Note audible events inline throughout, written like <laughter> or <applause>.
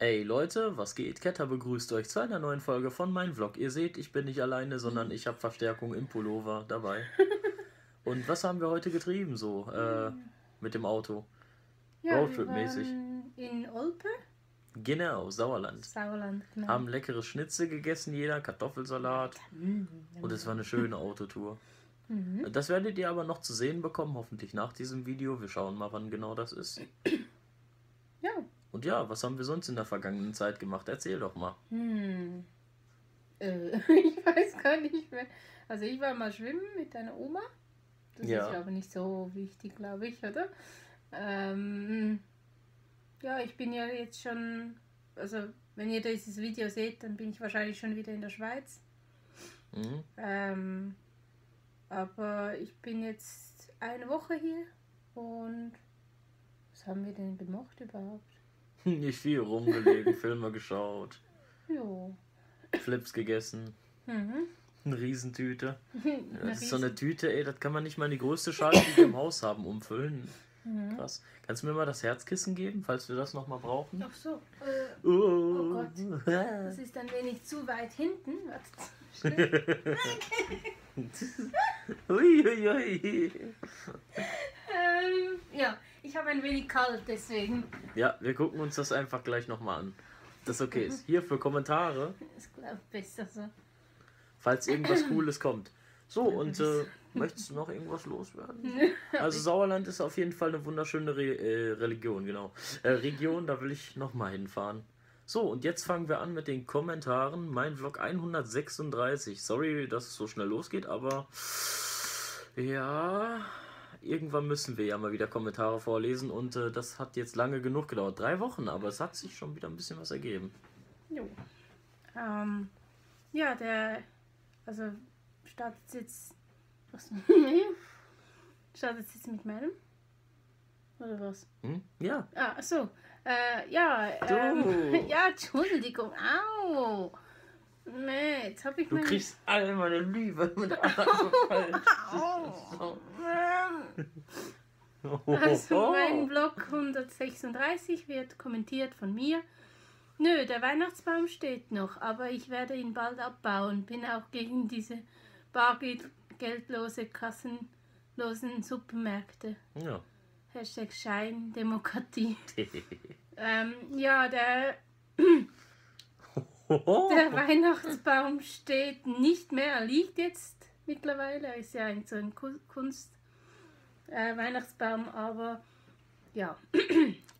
Ey Leute, was geht? Ketter begrüßt euch zu einer neuen Folge von meinem Vlog. Ihr seht, ich bin nicht alleine, sondern ich habe Verstärkung im Pullover dabei. <laughs> Und was haben wir heute getrieben so äh, mit dem Auto? Ja, Roadtrip-mäßig. In Olpe? Genau, Sauerland. Sauerland, genau. Haben leckeres Schnitzel gegessen, jeder, Kartoffelsalat. Und es war eine schöne Autotour. Das werdet ihr aber noch zu sehen bekommen, hoffentlich nach diesem Video. Wir schauen mal, wann genau das ist. Und ja, was haben wir sonst in der vergangenen Zeit gemacht? Erzähl doch mal. Hm. Äh, <laughs> ich weiß gar nicht mehr. Also ich war mal schwimmen mit deiner Oma. Das Ja. ist aber nicht so wichtig, glaube ich, oder? Ähm, ja, ich bin ja jetzt schon, also wenn ihr dieses Video seht, dann bin ich wahrscheinlich schon wieder in der Schweiz. Mhm. Ähm, aber ich bin jetzt eine Woche hier und was haben wir denn gemacht überhaupt? <laughs> Nicht viel rumgelegen, <laughs> Filme geschaut, Jo. Flips gegessen, Mhm. eine Riesentüte. <laughs> Eine Das ist so eine Tüte, ey, das kann man nicht mal in die größte Schale, die wir im Haus haben, umfüllen. Mhm. Krass. Kannst du mir mal das Herzkissen geben, falls wir das nochmal brauchen? Ach so, äh, Oh, Gott. das ist ein wenig zu weit hinten. Warte. Uiuiui. ähm, ja, ich habe ein wenig kalt, deswegen Ja, wir gucken uns das einfach gleich nochmal an. Das okay ist. Hier für Kommentare, ist glaube ich besser so. falls irgendwas <clears throat> Cooles kommt. So, und äh, möchtest du noch irgendwas loswerden? Also Sauerland ist auf jeden Fall eine wunderschöne Re äh, Religion, genau. Äh, Region, da will ich nochmal hinfahren. So, und jetzt fangen wir an mit den Kommentaren. Mein Vlog 136. Sorry, dass es so schnell losgeht, aber ja, irgendwann müssen wir ja mal wieder Kommentare vorlesen und äh, das hat jetzt lange genug gedauert. Drei Wochen, aber es hat sich schon wieder ein bisschen was ergeben. Jo. Ähm, ja, der, also startet jetzt, was, <laughs> startet jetzt mit meinem? Oder was? Hm? Ja, Ah, so. Äh, ja, ähm, <laughs> ja, Entschuldigung. Au. Nee, jetzt habe ich du meine... kriegst all meine Liebe <laughs> mit allem falsch. Also mein Blog 136 wird kommentiert von mir. Nö, der Weihnachtsbaum steht noch, aber ich werde ihn bald abbauen. Bin auch gegen diese bargeldlose, kassenlosen Supermärkte. Ja. Hashtag Scheindemokratie. <laughs> Ähm, ja, der, der <laughs> Weihnachtsbaum steht nicht mehr. Er liegt jetzt mittlerweile. Er ist ja ein, so ein Ku- Kunst äh, Weihnachtsbaum, aber ja. <clears throat>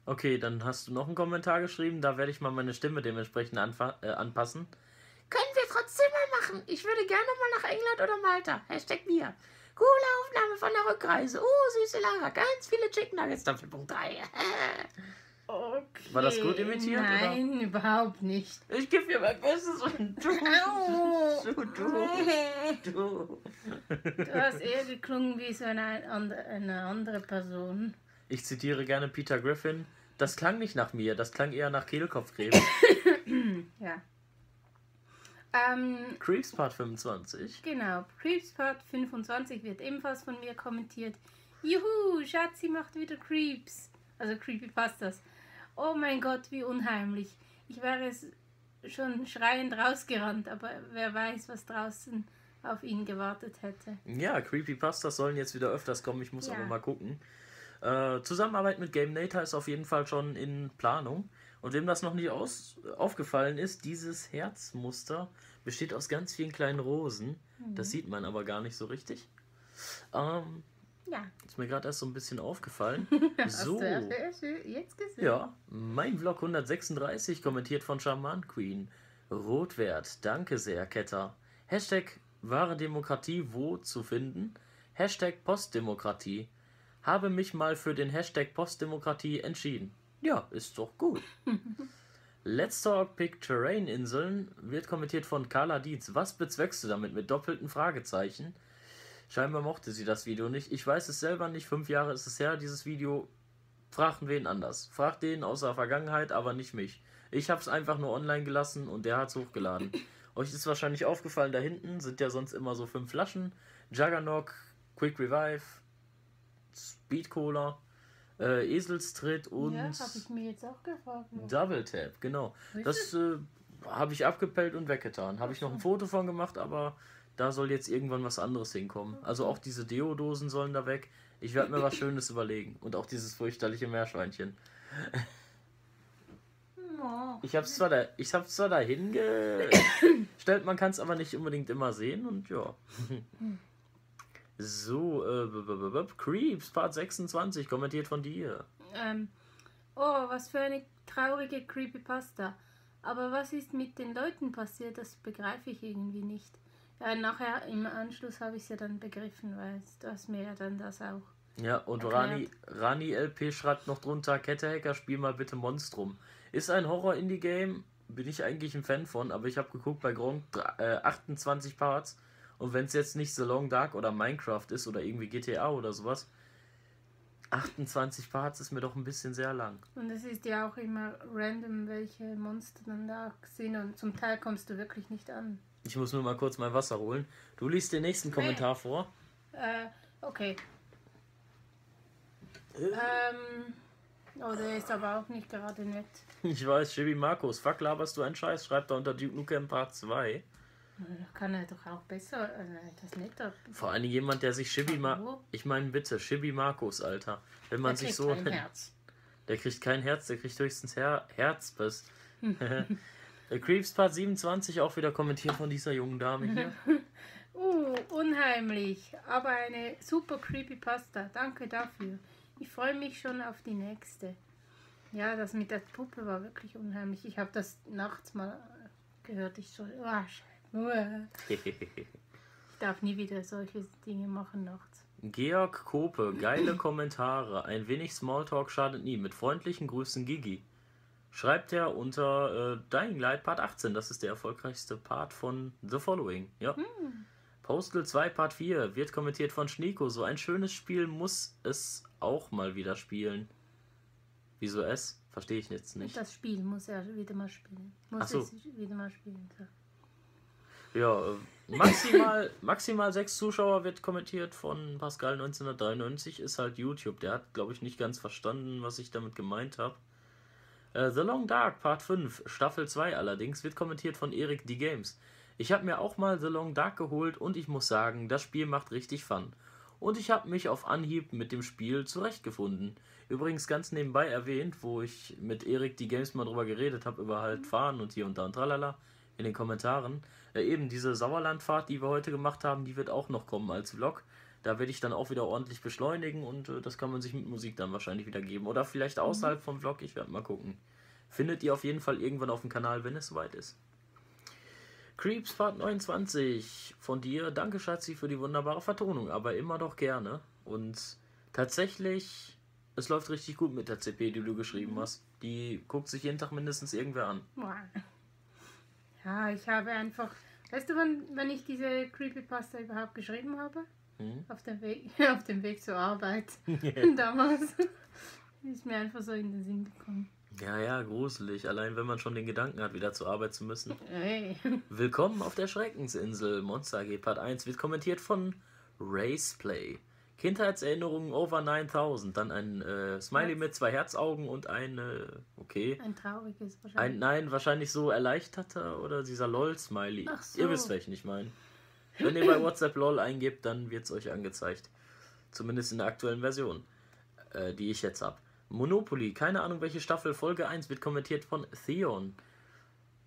Okay, dann hast du noch einen Kommentar geschrieben. Da werde ich mal meine Stimme dementsprechend anfa- äh, anpassen. Können wir trotzdem mal machen. Ich würde gerne mal nach England oder Malta. Hashtag mir. Coole Aufnahme von der Rückreise. Oh, süße Lara. Ganz viele Chicken Nuggets. Doppelpunkt 3. <laughs> Okay. War das gut imitiert, oder? Nein, überhaupt nicht. Ich gebe dir mein Bestes und du, Au. du, du, du. Du hast eher geklungen wie so eine, andere- eine andere Person. Ich zitiere gerne Peter Griffin. Das klang nicht nach mir, das klang eher nach Kehlkopfkrebs. <coughs> Ja. Ähm, Creeps Part 25. genau. Creepspot 25 wird ebenfalls von mir kommentiert. Juhu, Schatzi macht wieder Creeps. Also Creepypastas. Oh mein Gott, wie unheimlich. Ich wäre es schon schreiend rausgerannt, aber wer weiß, was draußen auf ihn gewartet hätte. Ja, Creepypastas sollen jetzt wieder öfters kommen, ich muss Ja. aber mal gucken. Äh, Zusammenarbeit mit Game Nator ist auf jeden Fall schon in Planung. Und wem das noch nicht aus, aufgefallen ist, dieses Herzmuster besteht aus ganz vielen kleinen Rosen. Das sieht man aber gar nicht so richtig. Ähm, Ja. ist mir gerade erst so ein bisschen aufgefallen. <laughs> So. jetzt gesehen? Ja, mein Vlog 136 kommentiert von Charmant Queen. Rotwert, danke sehr, Ketter. Hashtag wahre Demokratie wo zu finden? Hashtag Postdemokratie. Habe mich mal für den Hashtag Postdemokratie entschieden. Ja, ist doch gut. <laughs> Let's Talk Pick Terrain Inseln wird kommentiert von Carla Dietz. Was bezweckst du damit mit doppelten Fragezeichen? Scheinbar mochte sie das Video nicht. Ich weiß es selber nicht. Fünf Jahre ist es her, dieses Video. Fragt wen anders. Fragt den aus der Vergangenheit, aber nicht mich. Ich habe es einfach nur online gelassen und der hat es hochgeladen. <clears throat> Euch ist wahrscheinlich aufgefallen, da hinten sind ja sonst immer so fünf Flaschen. Juggernog, Quick Revive, Speed Cola. Äh, Eselstritt und Ja, habe ich mir jetzt auch gefragt. noch. Double Tap, genau. Ist Das äh, habe ich abgepellt und weggetan. Habe ich noch ein Foto von gemacht, aber da soll jetzt irgendwann was anderes hinkommen. Also auch diese Deodosen sollen da weg. Ich werde mir was Schönes überlegen. Und auch dieses fürchterliche Meerschweinchen. Oh. Ich habe es zwar, da, ich hab's zwar dahin gestellt, man kann es aber nicht unbedingt immer sehen und ja. So, äh, Creeps, Part 26, kommentiert von dir. Ähm, oh, was für eine traurige Creepypasta. Aber was ist mit den Leuten passiert? Das begreife ich irgendwie nicht. Ja, nachher im Anschluss habe ich es ja dann begriffen, weil du hast mir ja dann das auch. Ja, und Erklärt. Rani, Rani LP schreibt noch drunter, Kette Hacker, spiel mal bitte Monstrum. Ist ein Horror-Indie-Game, bin ich eigentlich ein Fan von, aber ich habe geguckt bei Gronk äh, 28 Parts und wenn es jetzt nicht The Long Dark oder Minecraft ist oder irgendwie GTA oder sowas, 28 Parts ist mir doch ein bisschen sehr lang. Und es ist ja auch immer random, welche Monster dann da sind und zum Teil kommst du wirklich nicht an. Ich muss mir mal kurz mein Wasser holen. Du liest den nächsten Kommentar vor. Äh, okay. Ähm, oh, der ist aber auch nicht gerade nett. Ich weiß, Chibi Markus, fuck laberst du einen Scheiß, schreibt er unter Duke Nukem Part 2. Da kann er doch auch besser, äh, etwas netter. Vor allem jemand, der sich Chibi Ma Hallo? Ich meine bitte, Chibi Markus, Alter. Wenn man Der sich so kein <laughs> Herz. Der kriegt kein Herz, der kriegt höchstens Her Herzbiss. <laughs> <laughs> der Creeps Part 27 auch wieder kommentiert von dieser jungen Dame hier. <laughs> Uh, unheimlich, aber eine super Creepypasta. Danke dafür. Ich freue mich schon auf die nächste. Ja, das mit der Puppe war wirklich unheimlich. Ich habe das nachts mal gehört. Ich so, oh. Ich darf nie wieder solche Dinge machen nachts. Georg Kope, geile Kommentare. Ein wenig Smalltalk schadet nie. Mit freundlichen Grüßen Gigi. Schreibt er unter äh, Dying Light Part 18. Das ist der erfolgreichste Part von The Following. Ja. Postal 2 Part 4 wird kommentiert von Schneeko. So ein schönes Spiel muss es auch mal wieder spielen. Wieso es? Verstehe ich jetzt nicht. Das Spiel muss er wieder mal spielen. Muss Ach so. es wieder mal spielen. So. Ja, äh, maximal, <laughs> maximal sechs Zuschauer wird kommentiert von Pascal 1993, ist halt YouTube. Der hat, glaube ich, nicht ganz verstanden, was ich damit gemeint habe. Äh, The Long Dark, Part 5, Staffel 2 allerdings, wird kommentiert von Erik D. Games. Ich habe mir auch mal The Long Dark geholt und ich muss sagen, das Spiel macht richtig Fun. Und ich habe mich auf Anhieb mit dem Spiel zurechtgefunden. Übrigens ganz nebenbei erwähnt, wo ich mit Erik die Games mal drüber geredet habe, über halt Fahren und hier und da und tralala, in den Kommentaren. Äh, eben diese Sauerlandfahrt, die wir heute gemacht haben, die wird auch noch kommen als Vlog. Da werde ich dann auch wieder ordentlich beschleunigen und äh, das kann man sich mit Musik dann wahrscheinlich wieder geben. Oder vielleicht außerhalb vom Vlog, ich werde mal gucken. Findet ihr auf jeden Fall irgendwann auf dem Kanal, wenn es soweit ist. Creeps Part 29 von dir. Danke, Schatzi, für die wunderbare Vertonung, aber immer doch gerne. Und tatsächlich, es läuft richtig gut mit der CP, die du geschrieben hast. Die guckt sich jeden Tag mindestens irgendwer an. Ja, ich habe einfach. Weißt du, wann, wann ich diese Creepypasta überhaupt geschrieben habe? Hm? Auf dem Weg, <laughs> auf dem Weg zur Arbeit. <laughs> <laughs> Damals. Ist mir einfach so in den Sinn gekommen. Ja, ja, gruselig. Allein wenn man schon den Gedanken hat, wieder zur Arbeit zu müssen. Hey. Willkommen auf der Schreckensinsel. Monster AG Part 1 wird kommentiert von Raceplay. Kindheitserinnerungen over 9000. Dann ein äh, Smiley mit zwei Herzaugen und eine. Okay. Ein trauriges Ein, wahrscheinlich. nein, wahrscheinlich so erleichterter oder dieser LOL-Smiley. Ach so. Ihr wisst, welchen ich meine. Wenn ihr bei WhatsApp LOL eingebt, dann wird es euch angezeigt. Zumindest in der aktuellen Version, äh, die ich jetzt habe. Monopoly, keine Ahnung welche Staffel, Folge 1 wird kommentiert von Theon.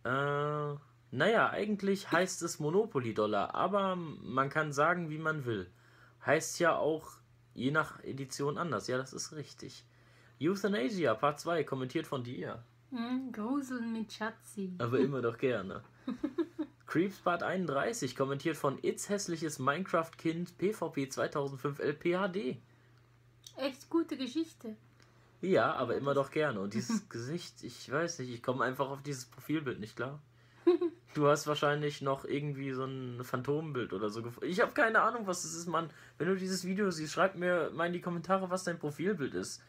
Äh, naja, eigentlich heißt es Monopoly-Dollar, aber man kann sagen, wie man will. Heißt ja auch je nach Edition anders. Ja, das ist richtig. Euthanasia, Part 2, kommentiert von dir. Hm, Gruseln mit Schatzi. Aber immer doch gerne. <laughs> Creeps Part 31, kommentiert von It's hässliches Minecraft-Kind PvP 2005 LPHD. Echt gute Geschichte. Ja, aber immer doch gerne. Und dieses <laughs> Gesicht, ich weiß nicht, ich komme einfach auf dieses Profilbild nicht klar. <laughs> Du hast wahrscheinlich noch irgendwie so ein Phantombild oder so gefunden. Ich habe keine Ahnung, was das ist, Mann. Wenn du dieses Video siehst, schreib mir mal in die Kommentare, was dein Profilbild ist.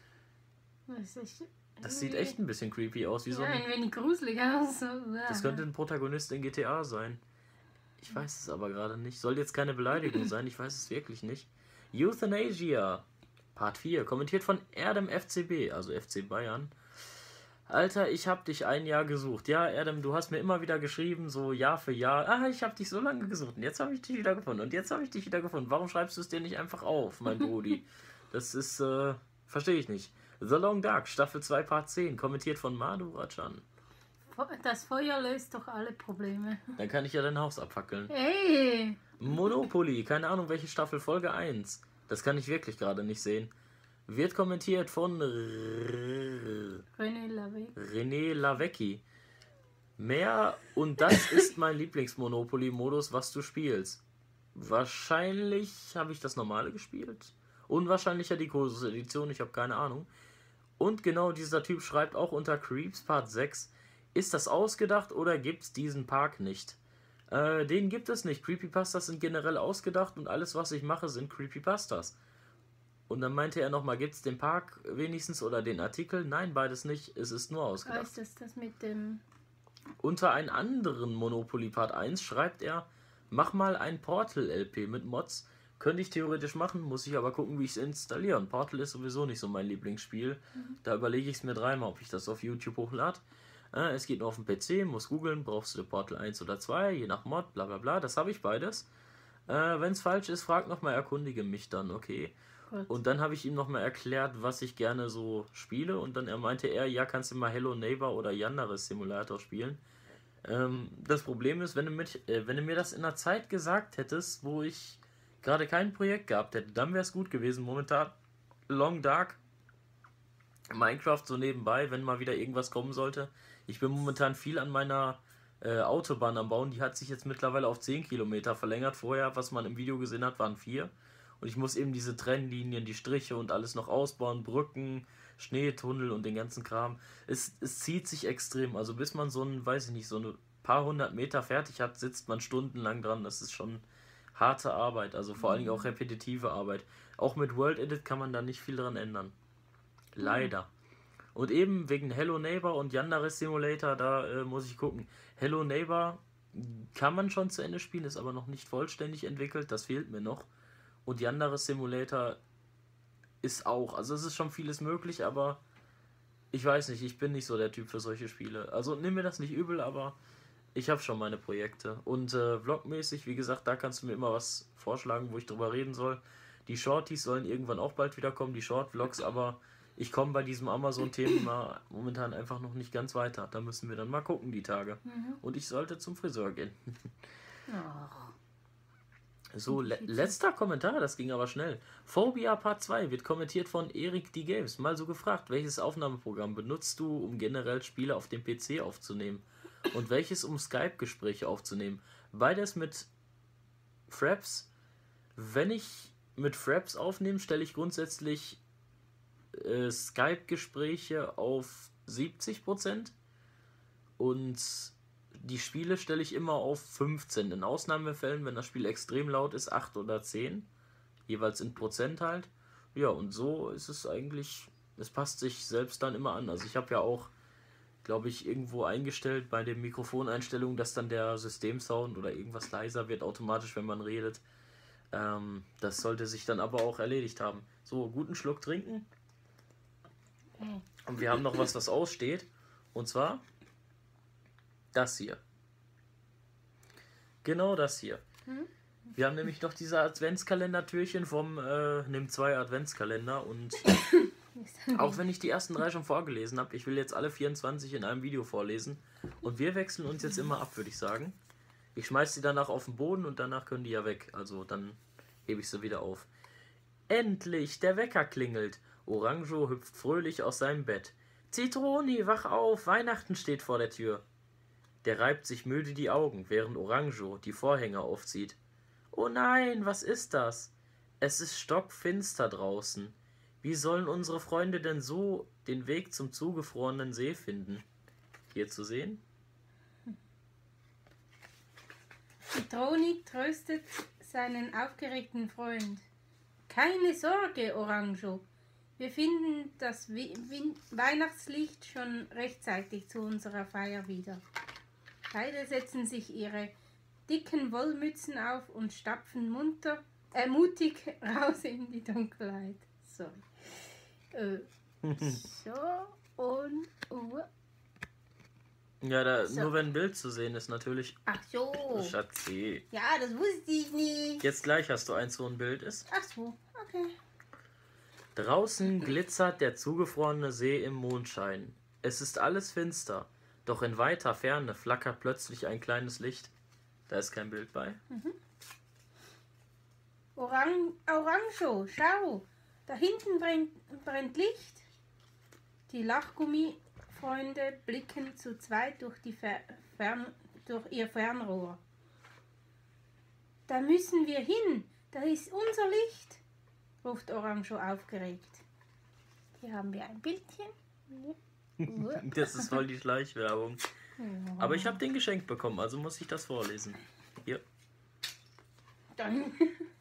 Das, ist Das sieht echt ein bisschen creepy aus, wie so ja, ein ein wenig gruselig aus. So. <laughs> Das könnte ein Protagonist in GTA sein. Ich weiß es aber gerade nicht. Soll jetzt keine Beleidigung sein, ich weiß es wirklich nicht. Euthanasia. Part 4, kommentiert von Erdem FCB, also FC Bayern. Alter, ich hab dich ein Jahr gesucht. Ja, Erdem, du hast mir immer wieder geschrieben, so Jahr für Jahr. Ah, ich hab dich so lange gesucht und jetzt habe ich dich wieder gefunden und jetzt habe ich dich wieder gefunden. Warum schreibst du es dir nicht einfach auf, mein Brudi? <laughs> Das ist, äh, verstehe ich nicht. The Long Dark, Staffel 2, Part 10, kommentiert von Madhu Rajan. Das Feuer löst doch alle Probleme. Dann kann ich ja dein Haus abfackeln. Hey! Monopoly, keine Ahnung welche Staffel, Folge 1. Das kann ich wirklich gerade nicht sehen. Wird kommentiert von René Lavec. René Lavecchi. Mehr und das <laughs> ist mein Lieblings-Monopoly-Modus, was du spielst. Wahrscheinlich habe ich das normale gespielt. Unwahrscheinlicher die Kursus-Edition, ich habe keine Ahnung. Und genau dieser Typ schreibt auch unter Creeps Part 6, ist das ausgedacht oder gibt es diesen Park nicht? Äh, den gibt es nicht. Creepypastas sind generell ausgedacht und alles, was ich mache, sind Creepypastas. Und dann meinte er nochmal, gibt es den Park wenigstens oder den Artikel? Nein, beides nicht. Es ist nur ausgedacht. Ist das das mit dem. Unter einen anderen Monopoly Part 1 schreibt er, mach mal ein Portal-LP mit Mods. Könnte ich theoretisch machen, muss ich aber gucken, wie ich es installiere. Und Portal ist sowieso nicht so mein Lieblingsspiel. Da überlege ich es mir dreimal, ob ich das auf YouTube hochlade. Äh, es geht nur auf dem PC, muss googeln, brauchst du Portal 1 oder 2, je nach Mod, bla bla bla. Das habe ich beides. Äh, Wenn es falsch ist, frag nochmal, erkundige mich dann, okay. Gut. Und dann habe ich ihm nochmal erklärt, was ich gerne so spiele. Und dann er meinte er, ja, kannst du mal Hello Neighbor oder Yandaris Simulator spielen. Ähm, das Problem ist, wenn du, mit, äh, wenn du mir das in einer Zeit gesagt hättest, wo ich gerade kein Projekt gehabt hätte, dann wäre es gut gewesen. Momentan Long Dark, Minecraft so nebenbei, wenn mal wieder irgendwas kommen sollte. Ich bin momentan viel an meiner äh, Autobahn am Bauen. Die hat sich jetzt mittlerweile auf 10 Kilometer verlängert. Vorher, was man im Video gesehen hat, waren 4. Und ich muss eben diese Trennlinien, die Striche und alles noch ausbauen, Brücken, Schneetunnel und den ganzen Kram. Es, es zieht sich extrem. Also bis man so ein, weiß ich nicht, so ein paar hundert Meter fertig hat, sitzt man stundenlang dran. Das ist schon harte Arbeit. Also vor allen Dingen auch repetitive Arbeit. Auch mit World Edit kann man da nicht viel dran ändern. Leider. Und eben wegen Hello Neighbor und Yandaris Simulator, da äh, muss ich gucken. Hello Neighbor kann man schon zu Ende spielen, ist aber noch nicht vollständig entwickelt, das fehlt mir noch. Und Yandaris Simulator ist auch, also es ist schon vieles möglich, aber ich weiß nicht, ich bin nicht so der Typ für solche Spiele. Also nimm mir das nicht übel, aber ich habe schon meine Projekte. Und äh, vlogmäßig, wie gesagt, da kannst du mir immer was vorschlagen, wo ich drüber reden soll. Die Shorties sollen irgendwann auch bald wieder kommen, die Short-Vlogs, aber ich komme bei diesem Amazon-Thema <clears throat> momentan einfach noch nicht ganz weiter. Da müssen wir dann mal gucken, die Tage. Mhm. Und ich sollte zum Friseur gehen. Ach, So, le letzter Kommentar, das ging aber schnell. Phobia Part 2 wird kommentiert von Erik D. Games. Mal so gefragt, welches Aufnahmeprogramm benutzt du, um generell Spiele auf dem PC aufzunehmen? Und welches, um Skype-Gespräche aufzunehmen? Beides mit Fraps. Wenn ich mit Fraps aufnehme, stelle ich grundsätzlich äh, Skype-Gespräche auf 70% und die Spiele stelle ich immer auf 15. In Ausnahmefällen, wenn das Spiel extrem laut ist, 8 oder 10. Jeweils in Prozent halt. Ja, und so ist es eigentlich, es passt sich selbst dann immer an. Also ich habe ja auch, glaube ich, irgendwo eingestellt bei den Mikrofoneinstellungen, dass dann der Systemsound oder irgendwas leiser wird automatisch, wenn man redet. Ähm, das sollte sich dann aber auch erledigt haben. So, guten Schluck trinken. Und wir haben noch was, was aussteht. Und zwar das hier. Genau das hier. Wir haben nämlich noch diese Adventskalender-Türchen vom äh, Nimm 2 Adventskalender und auch wenn ich die ersten drei schon vorgelesen habe, ich will jetzt alle 24 in einem Video vorlesen und wir wechseln uns jetzt immer ab, würde ich sagen. Ich schmeiß die danach auf den Boden und danach können die ja weg. Also dann hebe ich sie wieder auf. Endlich, der Wecker klingelt. Oranjo hüpft fröhlich aus seinem Bett. Zitroni, wach auf, Weihnachten steht vor der Tür. Der reibt sich müde die Augen, während Oranjo die Vorhänge aufzieht. Oh nein, was ist das? Es ist stockfinster draußen. Wie sollen unsere Freunde denn so den Weg zum zugefrorenen See finden? Hier zu sehen? Zitroni tröstet seinen aufgeregten Freund. Keine Sorge, Oranjo. Wir finden das Wi- Win- Weihnachtslicht schon rechtzeitig zu unserer Feier wieder. Beide setzen sich ihre dicken Wollmützen auf und stapfen munter, äh, mutig <laughs> raus in die Dunkelheit. So. Äh, so und. Uh. Ja, da, So. nur wenn ein Bild zu sehen ist, natürlich. Ach so. Schatzi. Ja, das wusste ich nicht. Jetzt gleich hast du eins, wo ein Bild ist. Ach so, okay. Draußen glitzert der zugefrorene See im Mondschein. Es ist alles finster, doch in weiter Ferne flackert plötzlich ein kleines Licht. Da ist kein Bild bei. Orang Orango, schau. Da hinten brennt, brennt Licht. Die Lachgummi-Freunde blicken zu zweit durch, Fern durch ihr Fernrohr. Da müssen wir hin. Da ist unser Licht, ruft Orango aufgeregt. Hier haben wir ein Bildchen. <laughs> Das ist voll die Schleichwerbung. Aber ich habe den geschenkt bekommen, also muss ich das vorlesen. Hier. Dann. <laughs>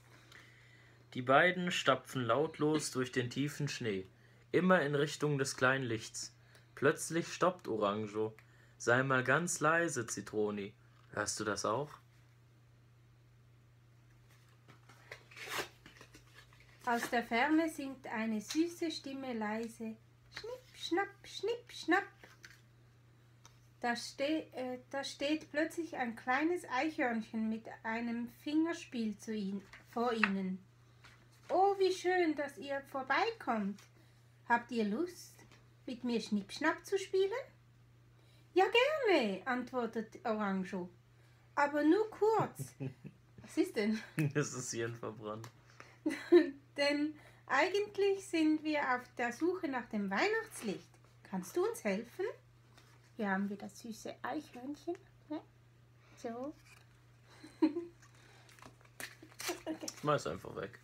Die beiden stapfen lautlos durch den tiefen Schnee, immer in Richtung des kleinen Lichts. Plötzlich stoppt Orango. Sei mal ganz leise, Zitroni. Hörst du das auch? Aus der Ferne singt eine süße Stimme leise. Schnipp, schnapp, schnipp, schnapp. Da, ste äh, da steht plötzlich ein kleines Eichhörnchen mit einem Fingerspiel zu ihn, vor ihnen. Oh, wie schön, dass ihr vorbeikommt. Habt ihr Lust, mit mir Schnippschnapp zu spielen? Ja, gerne, antwortet Orango. Aber nur kurz. <laughs> Was ist denn? Es ist Hirn verbrannt. <laughs> Denn eigentlich sind wir auf der Suche nach dem Weihnachtslicht. Kannst du uns helfen? Hier haben wir das süße Eichhörnchen. Ja. So. <laughs> Schmeiß einfach weg.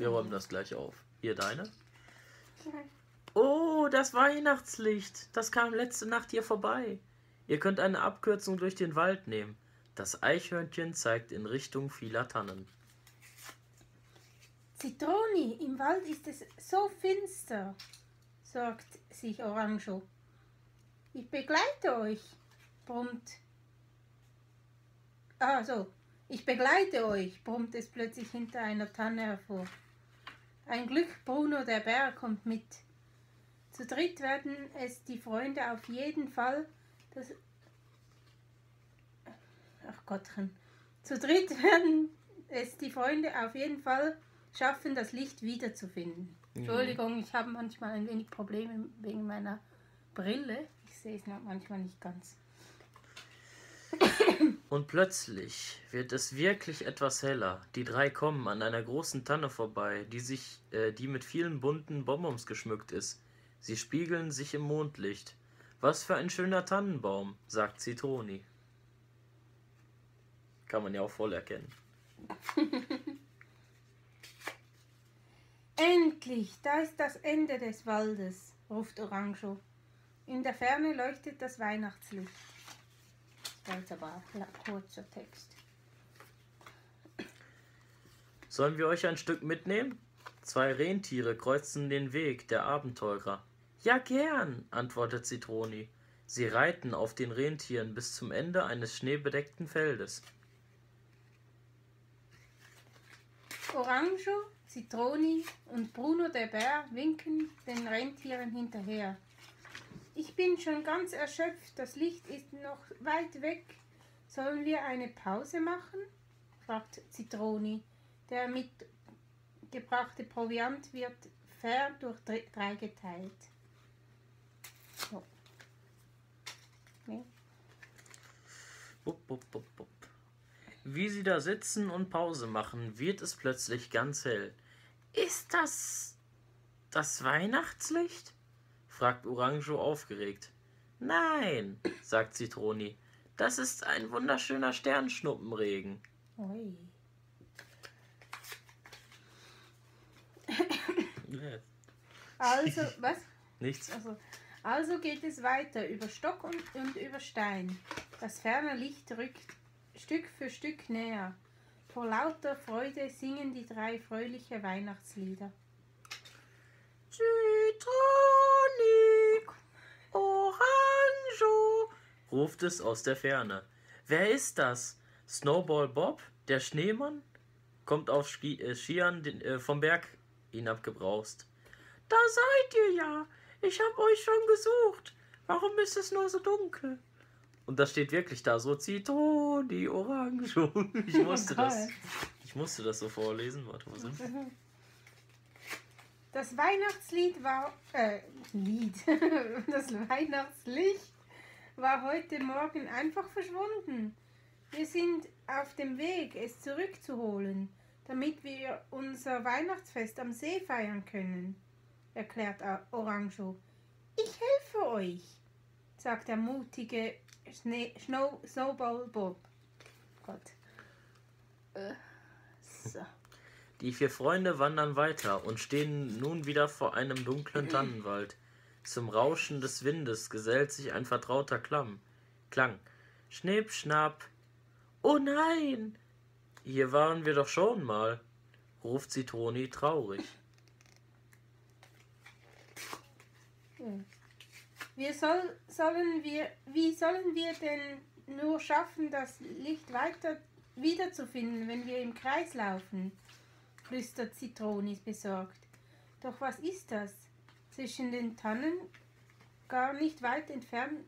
Wir räumen das gleich auf. Hier deine. Oh, das Weihnachtslicht. Das kam letzte Nacht hier vorbei. Ihr könnt eine Abkürzung durch den Wald nehmen. Das Eichhörnchen zeigt in Richtung vieler Tannen. Zitroni, im Wald ist es so finster, sorgt sich Orango. Ich begleite euch, brummt. Ah, so. Ich begleite euch, brummt es plötzlich hinter einer Tanne hervor. Ein Glück, Bruno der Bär kommt mit. Zu dritt werden es die Freunde auf jeden Fall das. Ach Gottchen. Zu dritt <laughs> werden es die Freunde auf jeden Fall schaffen, das Licht wiederzufinden. Entschuldigung, ich habe manchmal ein wenig Probleme wegen meiner Brille. Ich sehe es noch manchmal nicht ganz. Und plötzlich wird es wirklich etwas heller. Die drei kommen an einer großen Tanne vorbei, die sich, äh, die mit vielen bunten Bonbons geschmückt ist. Sie spiegeln sich im Mondlicht. Was für ein schöner Tannenbaum, sagt Zitroni. Kann man ja auch voll erkennen. <laughs> Endlich, da ist das Ende des Waldes, ruft Orango. In der Ferne leuchtet das Weihnachtslicht. Jetzt aber kurzer Text. Sollen wir euch ein Stück mitnehmen? Zwei Rentiere kreuzen den Weg der Abenteurer. Ja, gern, antwortet Zitroni. Sie reiten auf den Rentieren bis zum Ende eines schneebedeckten Feldes. Orango, Zitroni und Bruno der Bär winken den Rentieren hinterher. Ich bin schon ganz erschöpft, das Licht ist noch weit weg. Sollen wir eine Pause machen? fragt Zitroni. Der mitgebrachte Proviant wird fair durch dr- drei geteilt. So. Nee. Bup, bup, bup, bup. Wie sie da sitzen und Pause machen, wird es plötzlich ganz hell. Ist das das Weihnachtslicht? Fragt Orango aufgeregt. Nein, sagt Zitroni. Das ist ein wunderschöner Sternschnuppenregen. Ui. Also, <laughs> was? Nichts. Also, also geht es weiter über Stock und, und über Stein. Das ferne Licht rückt Stück für Stück näher. Vor lauter Freude singen die drei fröhliche Weihnachtslieder. Zitroni, ruft es aus der Ferne. Wer ist das? Snowball Bob, der Schneemann? Kommt auf Ski äh, Skiern den, äh, vom Berg hinabgebraust. Da seid ihr ja. Ich hab euch schon gesucht. Warum ist es nur so dunkel? Und das steht wirklich da, so Zitrone, Orange. <laughs> Ich musste das. Gott. Ich musste das so vorlesen. Warte, wo sind wir? Das Weihnachtslied war, äh, Lied, <laughs> das Weihnachtslicht war heute Morgen einfach verschwunden. Wir sind auf dem Weg, es zurückzuholen, damit wir unser Weihnachtsfest am See feiern können, erklärt Orango. Ich helfe euch, sagt der mutige Schnee Snow Snowball Bob. Gott. Äh, so. Die vier Freunde wandern weiter und stehen nun wieder vor einem dunklen <clears throat> Tannenwald. Zum Rauschen des Windes gesellt sich ein vertrauter Klamm. Klang. Schnipp, schnapp. Oh nein. Hier waren wir doch schon mal, ruft Zitroni traurig. Wir soll, sollen wir, wie sollen wir denn nur schaffen, das Licht weiter wiederzufinden, wenn wir im Kreis laufen? flüstert Zitronis besorgt. Doch was ist das? Zwischen den Tannen, gar nicht weit entfernt,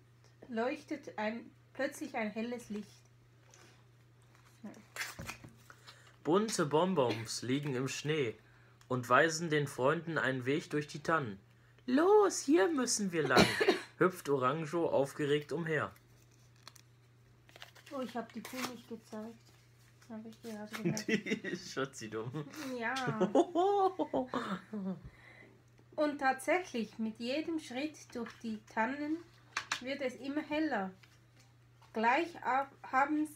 leuchtet ein, plötzlich ein helles Licht. Bunte Bonbons liegen im Schnee und weisen den Freunden einen Weg durch die Tannen. Los, hier müssen wir lang. <coughs> Hüpft Orango aufgeregt umher. Oh, ich habe die Kuh nicht gezeigt. Habe ich gerade <laughs> gemerkt. Die Schatzi dumm. Ja. <laughs> Und tatsächlich, mit jedem Schritt durch die Tannen wird es immer heller. Gleich ab, haben's,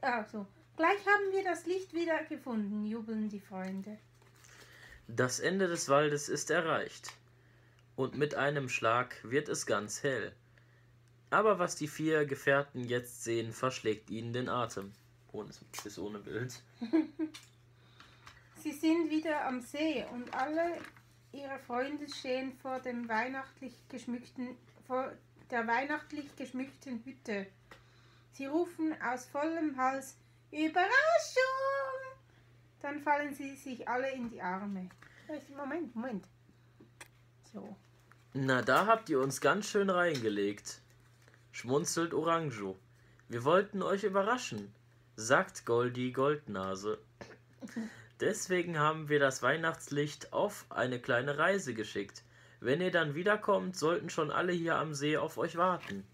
also, gleich haben wir das Licht wieder gefunden, jubeln die Freunde. Das Ende des Waldes ist erreicht. Und mit einem Schlag wird es ganz hell. Aber was die vier Gefährten jetzt sehen, verschlägt ihnen den Atem. Ohne, ist ohne Bild. <laughs> Sie sind wieder am See und alle ihre Freunde stehen vor dem weihnachtlich geschmückten, vor der weihnachtlich geschmückten Hütte. Sie rufen aus vollem Hals Überraschung! Dann fallen sie sich alle in die Arme. Moment, Moment. So. Na, da habt ihr uns ganz schön reingelegt. Schmunzelt Orango. Wir wollten euch überraschen, sagt Goldi Goldnase. Deswegen haben wir das Weihnachtslicht auf eine kleine Reise geschickt. Wenn ihr dann wiederkommt, sollten schon alle hier am See auf euch warten.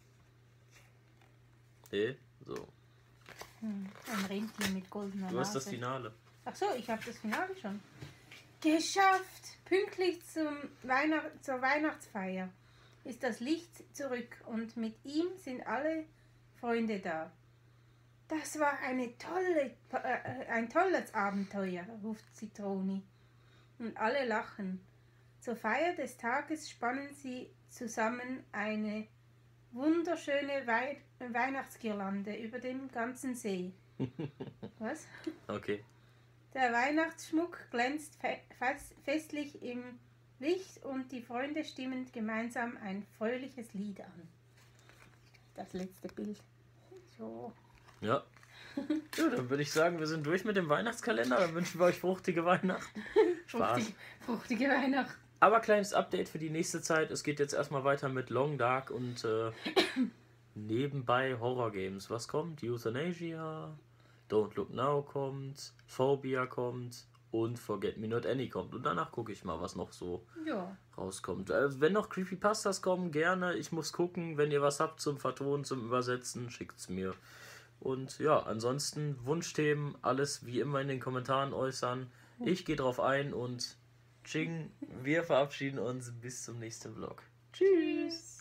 Eh? So. Hm, ein Rentier mit goldener Du hast das. Finale. Ach so, ich habe das Finale schon. Geschafft! Pünktlich zum Weihnacht zur Weihnachtsfeier ist das Licht zurück und mit ihm sind alle Freunde da. Das war eine tolle, äh, ein tolles Abenteuer, ruft Zitroni. Und alle lachen. Zur Feier des Tages spannen sie zusammen eine wunderschöne Wei Weihnachtsgirlande über den ganzen See. <laughs> Was? Okay. Der Weihnachtsschmuck glänzt fe fest festlich im Licht und die Freunde stimmen gemeinsam ein fröhliches Lied an. Das letzte Bild. So. Ja. <laughs> Ja, dann würde ich sagen, wir sind durch mit dem Weihnachtskalender. Dann wünschen wir euch fruchtige Weihnachten. <laughs> Spaß. Fruchtige, fruchtige Weihnachten. Aber kleines Update für die nächste Zeit. Es geht jetzt erstmal weiter mit Long Dark und äh, <coughs> nebenbei Horror Games. Was kommt? Euthanasia, Don't Look Now kommt, Phobia kommt und Forget Me Not Any kommt. Und danach gucke ich mal, was noch so Ja. rauskommt. Äh, wenn noch Creepypastas kommen, gerne. Ich muss gucken. Wenn ihr was habt zum Vertonen, zum Übersetzen, schickt's mir. Und ja, ansonsten Wunschthemen, alles wie immer in den Kommentaren äußern. Ich gehe drauf ein und Ching, wir verabschieden uns bis zum nächsten Vlog. Tschüss.